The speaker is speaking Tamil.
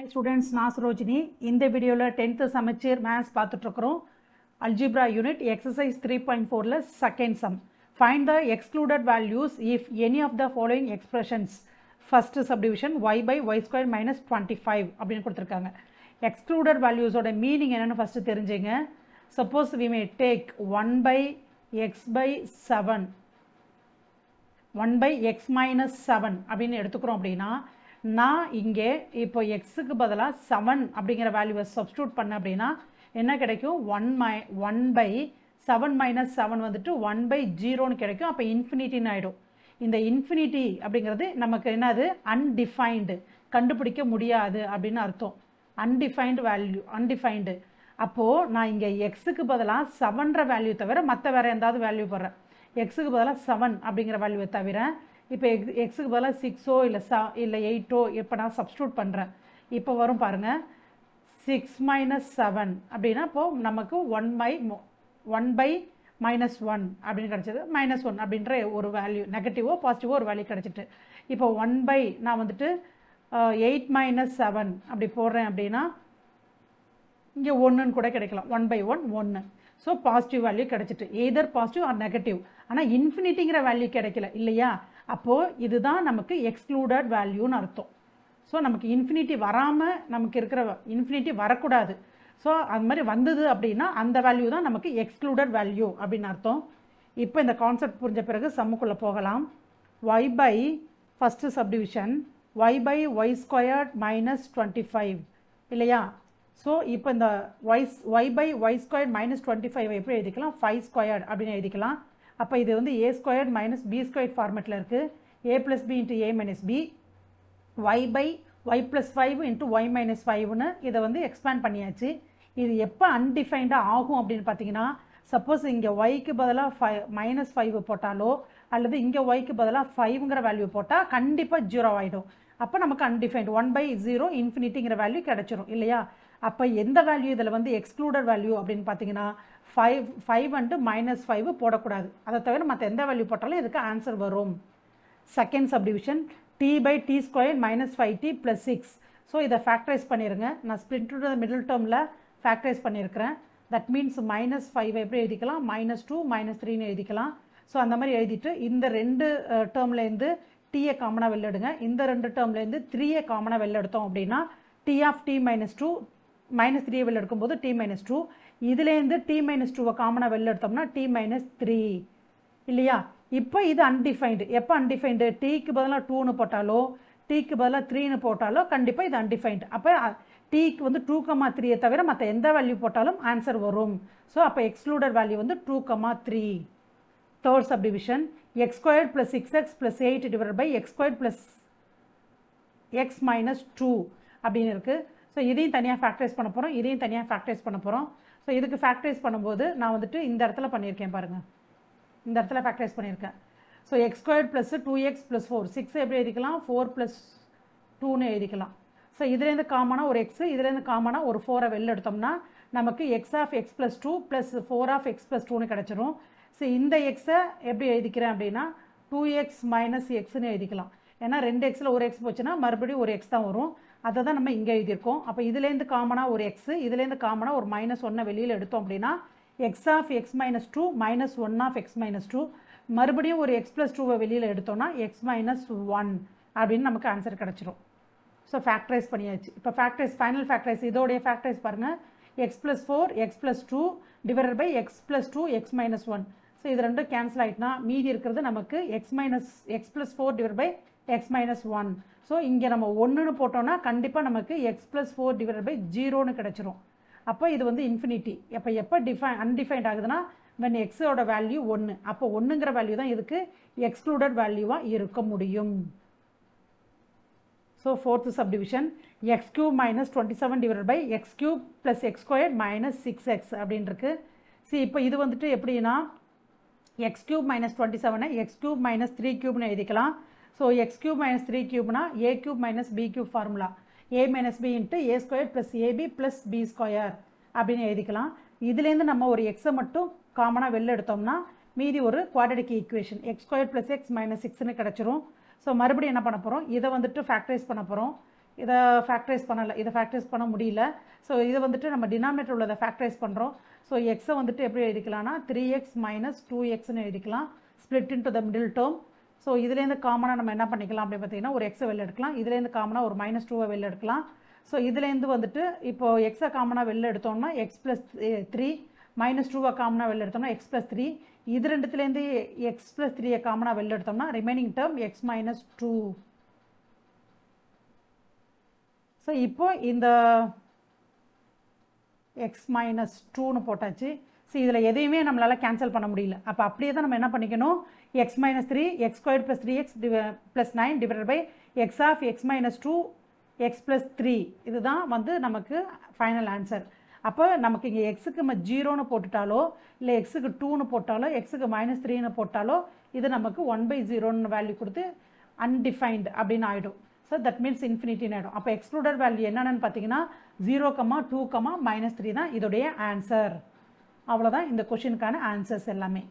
ஹாய் ஸ்டூடெண்ட்ஸ் நான் சரோஜினி. இந்த வீடியோவில் டென்த்து சமச்சீர் maths பார்த்துட்ருக்குறோம். Algebra unit exercise three point ஃபோரில் second sum find the excluded values if any of the following expressions first subdivision y by y square minus twenty five அப்படின்னு கொடுத்துருக்காங்க. எக்ஸ்க்ளூடட் வேல்யூஸோட மீனிங் என்னென்னு ஃபஸ்ட்டு தெரிஞ்சுங்க. Suppose we may take one by x by seven one by x minus seven அப்படின்னு எடுத்துக்கிறோம் அப்படின்னா நான் இங்கே இப்போ எக்ஸுக்கு பதிலாக செவன் அப்படிங்கிற வேல்யூவை சப்ஸ்டியூட் பண்ண அப்படின்னா என்ன கிடைக்கும்? One my one by seven minus seven வந்துட்டு ஒன் பை ஜீரோன்னு கிடைக்கும். அப்போ இன்ஃபினிட்டின்னு ஆகிடும் இந்த இன்ஃபினிட்டி அப்படிங்கிறது நமக்கு என்னது? அன்டிஃபைன்டு கண்டுபிடிக்க முடியாது அப்படின்னு அர்த்தம். அன்டிஃபைன்டு வேல்யூ அன்டிஃபைன்டு அப்போது நான் இங்கே எக்ஸுக்கு பதிலாக செவன்ற வேல்யூ தவிர மற்ற வேறு எந்தாவது வேல்யூ போடுறேன். எக்ஸுக்கு பதிலாக செவன் அப்படிங்கிற வேல்யூவை தவிர இப்போ எக்ஸ் எக்ஸுக்கு பதிலாக சிக்ஸோ இல்லை சா இல்லை எயிட்டோ இப்போ நான் சப்ஸ்டியூட் பண்ணுறேன் இப்போ வரும் பாருங்கள் சிக்ஸ் மைனஸ் செவன் அப்படின்னா இப்போது நமக்கு one by one by minus one அப்படின்னு கிடச்சிது. மைனஸ் ஒன் அப்படின்ற ஒரு வேல்யூ நெகட்டிவோ பாசிட்டிவோ ஒரு வேல்யூ கிடச்சிட்டு. இப்போ ஒன் பை நான் வந்துட்டு எயிட் மைனஸ் செவன் அப்படி போடுறேன் அப்படின்னா இங்கே ஒன்றுன்னு கூட கிடைக்கலாம். ஒன் பை ஒன் ஒன்று ஸோ பாசிட்டிவ் வேல்யூ கிடச்சிட்டு. எய்தர் பாசிட்டிவ் ஆர் நெகட்டிவ் ஆனால் இன்ஃபினிட்டிங்கிற வேல்யூ கிடைக்கல. இல்லையா? அப்போது இதுதான் நமக்கு எக்ஸ்க்ளூடட் வேல்யூன்னு அர்த்தம். ஸோ நமக்கு இன்ஃபினிட்டி வராமல் நமக்கு இருக்கிற இன்ஃபினிட்டி வரக்கூடாது. ஸோ அது மாதிரி வந்தது அப்படின்னா அந்த வேல்யூ தான் நமக்கு எக்ஸ்க்ளூடட் வேல்யூ அப்படின்னு அர்த்தம். இப்போ இந்த கான்செப்ட் புரிஞ்ச பிறகு சம்முக்குள்ளே போகலாம். Y by first subdivision y by y squared minus twenty five இல்லையா? ஸோ இப்போ இந்த y's y by y squared minus twenty five எப்படி எழுதிக்கலாம்? ஃபைவ் ஸ்கொயர்ட் அப்படின்னு எழுதிக்கலாம். அப்போ இது வந்து a squared minus b squared ஃபார்மெட்டில் இருக்குது a plus b into a minus b y by y plus five into y minus ஃபைவ்னு இதை வந்து எக்ஸ்பேண்ட் பண்ணியாச்சு. இது எப்போ அன்டிஃபைன்டாக ஆகும் அப்படின்னு பார்த்தீங்கன்னா சப்போஸ் இங்கே ஒய்க்கு பதிலாக ஃபை மைனஸ் ஃபைவ் போட்டாலோ அல்லது இங்கே ஒய்க்கு பதிலாக ஃபைவ்ங்கிற வேல்யூ போட்டால் கண்டிப்பாக ஜீரோ ஆகிடும் அப்போ நமக்கு அன்டிஃபைன்ட் ஒன் பை ஜீரோ இன்ஃபினிட்டிங்கிற வேல்யூ கிடச்சிரும் இல்லையா? அப்போ எந்த வேல்யூ இதில் வந்து எக்ஸ்க்ளூடட் வேல்யூ அப்படின்னு பார்த்தீங்கன்னா five five and minus five போடக்கூடாது. அதை தவிர மற்ற எந்த வேல்யூ போட்டாலும் இதுக்கு ஆன்சர் வரும். Second subdivision t by t square minus five t plus six so இதை ஃபேக்டரைஸ் பண்ணிடுங்க நான் ஸ்பிளிட் டு மிடில் டேர்மில் ஃபேக்டரைஸ் பண்ணியிருக்கிறேன் தட் மீன்ஸ் மைனஸ் ஃபைவ் எப்படி எழுதிக்கலாம்? மைனஸ் டூ மைனஸ் த்ரீன்னு எழுதிக்கலாம். ஸோ அந்த மாதிரி எழுதிட்டு இந்த ரெண்டு டேர்ம்லேருந்து டீயை காமனாக வெளில எடுங்க இந்த ரெண்டு டேர்ம்லேருந்து த்ரீயை காமனாக வெளில எடுத்தோம் அப்படின்னா t of t minus two minus த்ரீயை வெளில எடுக்கும்போது டி மைனஸ் டூ இதுலேருந்து டி மைனஸ் டூவை காமனாக வெளில எடுத்தோம்னா டி மைனஸ் த்ரீ இல்லையா? இப்போ இது அன்டிஃபைன்டு எப்போ அன்டிஃபைன்டு டீக்கு பதிலாக டூன்னு போட்டாலோ டீக்கு பதிலாக த்ரீன்னு போட்டாலோ கண்டிப்பாக இது அன்டிஃபைன்டு அப்போ டீக்கு வந்து டூ கமா த்ரீயை தவிர மற்ற எந்த வேல்யூ போட்டாலும் ஆன்சர் வரும். ஸோ அப்போ எக்ஸ்க்ளூடட் வேல்யூ வந்து two comma three third subdivision x squared plus six x plus eight divide by x squared plus x minus two அப்படின்னு இருக்குது ஸோ இதையும் தனியாக ஃபேக்டரைஸ் பண்ண போகிறோம் இதையும் தனியாக ஃபேக்டரைஸ் பண்ண போகிறோம் ஸோ இதுக்கு ஃபேக்டரைஸ் பண்ணும்போது நான் வந்துட்டு இந்த இடத்துல பண்ணியிருக்கேன் பாருங்கள் இந்த இடத்துல ஃபேக்டரைஸ் பண்ணியிருக்கேன். So x squared plus two x plus four six எப்படி எழுதிக்கலாம்? ஃபோர் ப்ளஸ் டூன்னு எழுதிக்கலாம். ஸோ இதுலேருந்து காமனாக ஒரு எக்ஸு இதுலேருந்து காமனாக ஒரு ஃபோரை வெளில எடுத்தோம்னா நமக்கு x of x plus two plus four of x plus டூன்னு கிடச்சிரும். ஸோ இந்த எக்ஸை எப்படி எழுதிக்கிறேன் அப்படின்னா டூ எக்ஸ் மைனஸ் எக்ஸ்னு எழுதிக்கலாம். ஏன்னா ரெண்டு எக்ஸில் ஒரு எக்ஸ் போச்சுன்னா மறுபடியும் ஒரு எக்ஸ் தான் வரும். அதை தான் நம்ம இங்கே எழுதியிருக்கோம். அப்போ இதுலேருந்து காமனாக ஒரு எக்ஸு இதுலேருந்து காமனாக ஒரு மைனஸ் ஒன்றை வெளியில் எடுத்தோம் அப்படின்னா x of x minus two minus one of x minus two மறுபடியும் ஒரு எக்ஸ் ப்ளஸ் டூவை வெளியில் எடுத்தோம்னா எக்ஸ் மைனஸ் ஒன் அப்படின்னு நமக்கு ஆன்சர் கிடச்சிரும். ஸோ ஃபேக்டரைஸ் பண்ணியாச்சு. இப்போ ஃபேக்டரைஸ் ஃபைனல் ஃபேக்டரைஸ் இதோடைய ஃபேக்டரைஸ் பாருங்கள் X plus four X plus two divided by X plus two X minus one so இது ரெண்டும் கேன்சல் ஆகிட்டுனா மீதி இருக்கிறது நமக்கு X minus X plus four divide by X minus one so இங்கே நம்ம ஒன்றுன்னு போட்டோம்னா கண்டிப்பாக நமக்கு X plus four divide by ஜீரோன்னு கிடச்சிரும். அப்போ இது வந்து இன்ஃபினிட்டி அப்போ எப்போ டிஃபை அன்டிஃபைன்ட் ஆகுதுன்னா வென் எக்ஸோட வேல்யூ ஒன்று அப்போ ஒன்றுங்கிற வேல்யூ தான் இதுக்கு எக்ஸ்க்ளூடட் வேல்யூவாக இருக்க முடியும். So fourth subdivision x cube minus twenty seven divide by x cube plus x square minus six x அப்படின்ருக்கு. சி இப்போ இது வந்துட்டு எப்படின்னா எக்ஸ் கியூப் மைனஸ் டுவெண்ட்டி செவனை எக்ஸ் கியூப் மைனஸ் த்ரீ கியூப்னு எழுதிக்கலாம். So x cube minus three கியூப்னா a cube minus b cube formula a minus b into a square plus ab plus b square அப்படின்னு எழுதிக்கலாம். இதுலேருந்து நம்ம ஒரு எக்ஸை மட்டும் காமனாக வெளில எடுத்தோம்னா மீதி ஒரு quadratic equation x square plus x minus சிக்ஸ்னு கிடச்சிரும். ஸோ மறுபடியும் என்ன பண்ண போகிறோம் இதை வந்துட்டு ஃபேக்டரைஸ் பண்ண போகிறோம் இதை ஃபேக்டரைஸ் பண்ணலை. இதை ஃபேக்டரைஸ் பண்ண முடியல. ஸோ இதை வந்துட்டு நம்ம டினாமினேட்டர் உள்ளதை ஃபேக்டரைஸ் பண்ணுறோம் ஸோ எக்ஸை வந்துட்டு எப்படி எழுதிக்கலாம்னா த்ரீ எக்ஸ் மைனஸ் டூ எக்ஸ்னு எழுதிக்கலாம். Split into the middle term so இதுலேருந்து காமனாக நம்ம என்ன பண்ணிக்கலாம் அப்படின்னு பார்த்தீங்கன்னா ஒரு எக்ஸை வெளில எடுக்கலாம். இதுலேருந்து காமனாக ஒரு மைனஸ் டூவை வெளில எடுக்கலாம். ஸோ இதுலேருந்து வந்துட்டு இப்போது எக்ஸை காமனாக வெளில எடுத்தோம்னா எக்ஸ் ப்ளஸ் த்ரீ மைனஸ் டூவை காமனாக வெளில எடுத்தோம்னா எக்ஸ் ப்ளஸ் த்ரீ இது ரெண்டுத்துலேருந்து எக்ஸ் ப்ளஸ் த்ரீயை காமனாக வெளில எடுத்தோம்னா remaining term x minus two so இப்போ இந்த எக்ஸ் மைனஸ் டூன்னு போட்டாச்சு. ஸோ இதில் எதையுமே நம்மளால் கேன்சல் பண்ண முடியல. அப்போ அப்படியே தான் நம்ம என்ன பண்ணிக்கணும்? X minus three x square plus three x plus nine divide by x of x minus two x plus three இதுதான் வந்து நமக்கு ஃபைனல் ஆன்சர் அப்போ நமக்கு இங்கே எக்ஸுக்கு நம்ம ஜீரோன்னு போட்டுட்டாலோ இல்லை எக்ஸுக்கு டூன்னு போட்டாலோ எக்ஸுக்கு மைனஸ் த்ரீன்னு போட்டாலோ இது நமக்கு ஒன் பை ஜீரோன்னு வேல்யூ கொடுத்து அன்டிஃபைன்டு அப்படின்னு ஆகிடும் ஸோ தட் மீன்ஸ் இன்ஃபினிட்டின்னு ஆகிடும் அப்போ எக்ஸ்க்ளூடட் வேல்யூ என்னென்னு பார்த்தீங்கன்னா zero comma two comma minus three தான் இதோடைய ஆன்சர் அவ்வளோதான் இந்த கொஷினுக்கான ஆன்சர்ஸ் எல்லாமே.